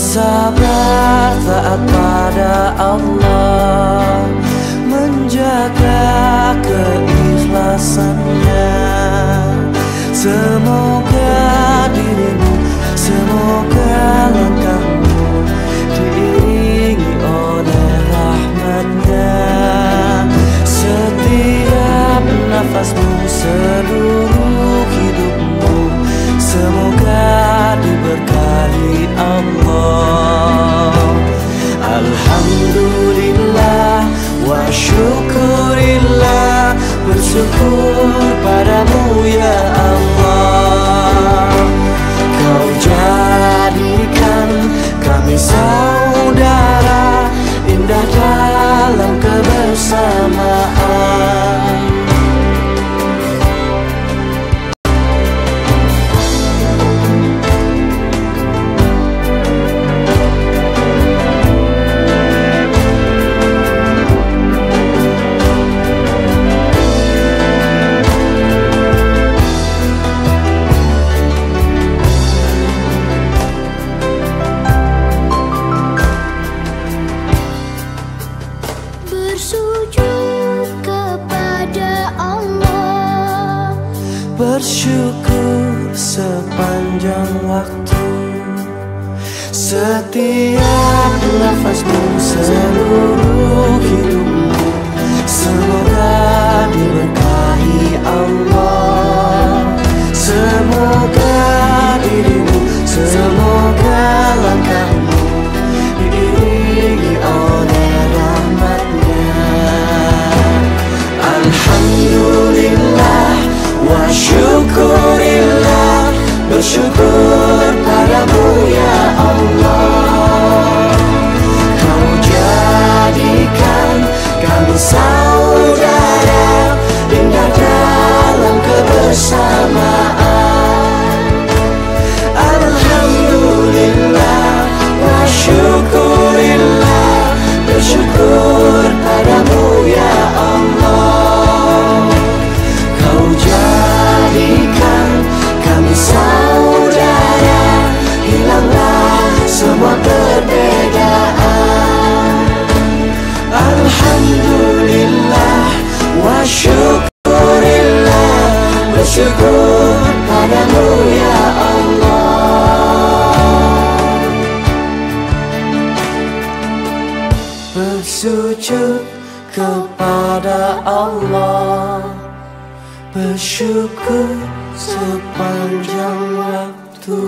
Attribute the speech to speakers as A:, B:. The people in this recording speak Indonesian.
A: Bersabar taat pada Allah Menjaga keikhlasannya Alhamdulillah wa syukurillah Bersyukur padamu ya
B: Bersujud kepada Allah.
A: Bersyukur sepanjang waktu. Setiap nafasmu seluruh hidupmu Bersyukur padamu ya bersyukur ya Allah kepada Allah Bersyukur sepanjang waktu.